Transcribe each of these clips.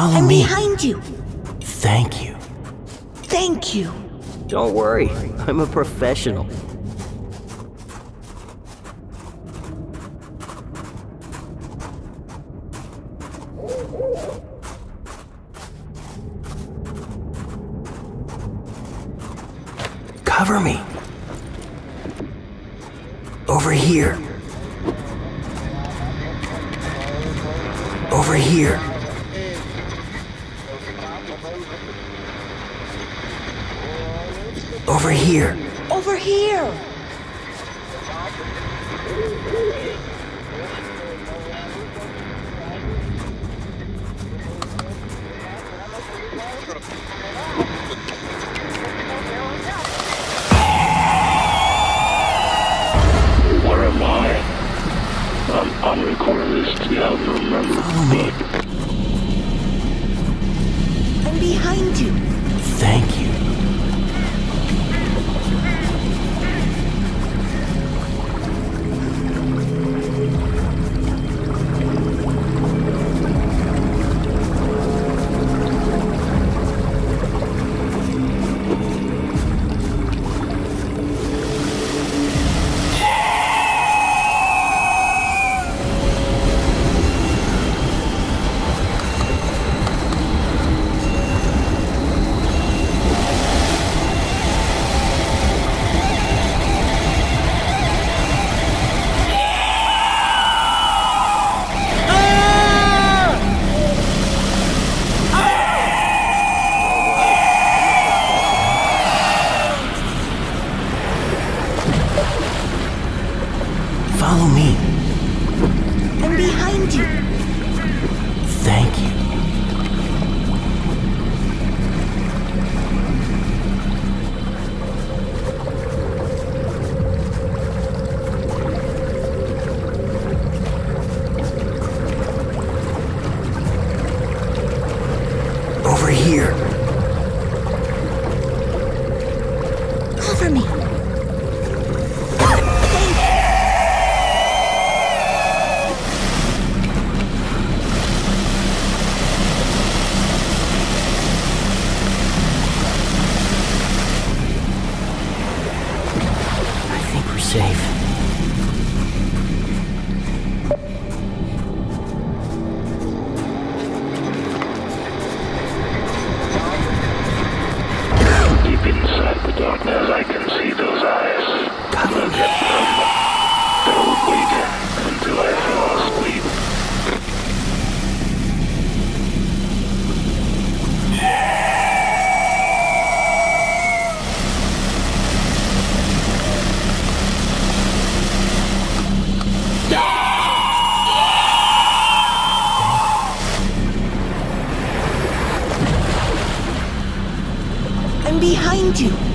Follow I'm me. behind you. Thank you. Thank you. Don't worry, I'm a professional. Cover me. Over here. Over here. Over here. Over here. Where am I? I'm, I'm recording this to help you remember. Follow me. I'm behind you. Thank you. Cover you.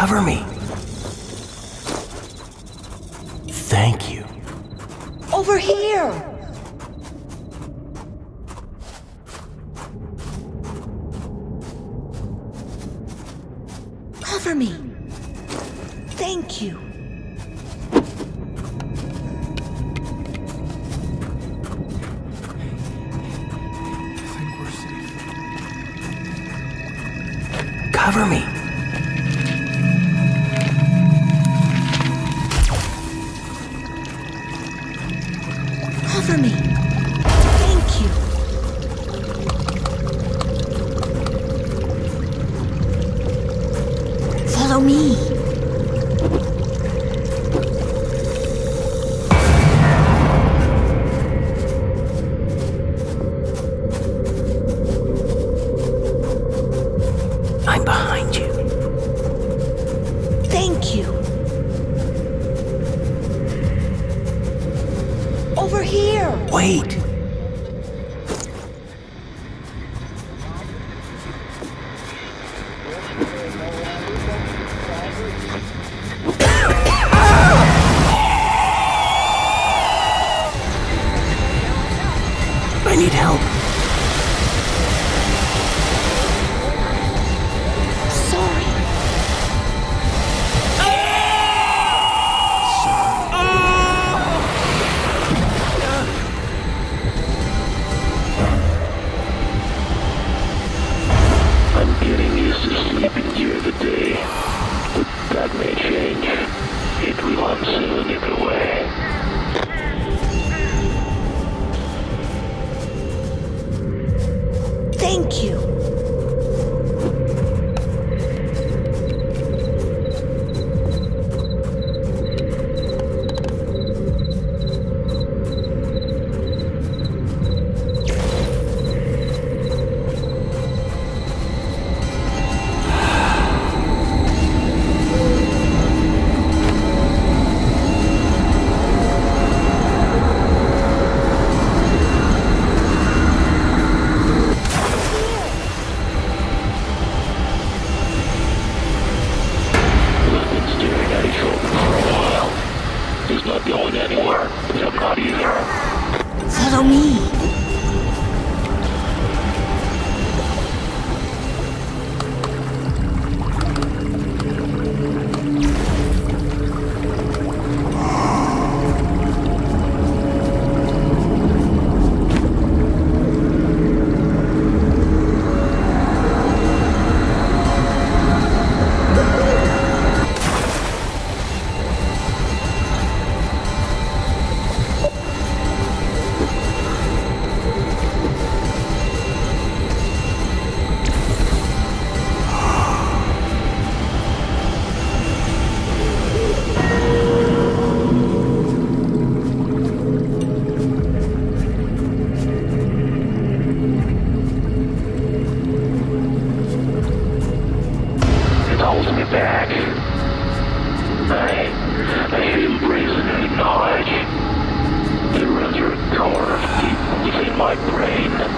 Cover me. Thank you. Over here. Cover me. Thank you. Cover me. Me. I'm behind you. Thank you. Over here. Wait. Thank you. back. I, I hate embracing any knowledge. It runs deep within my brain.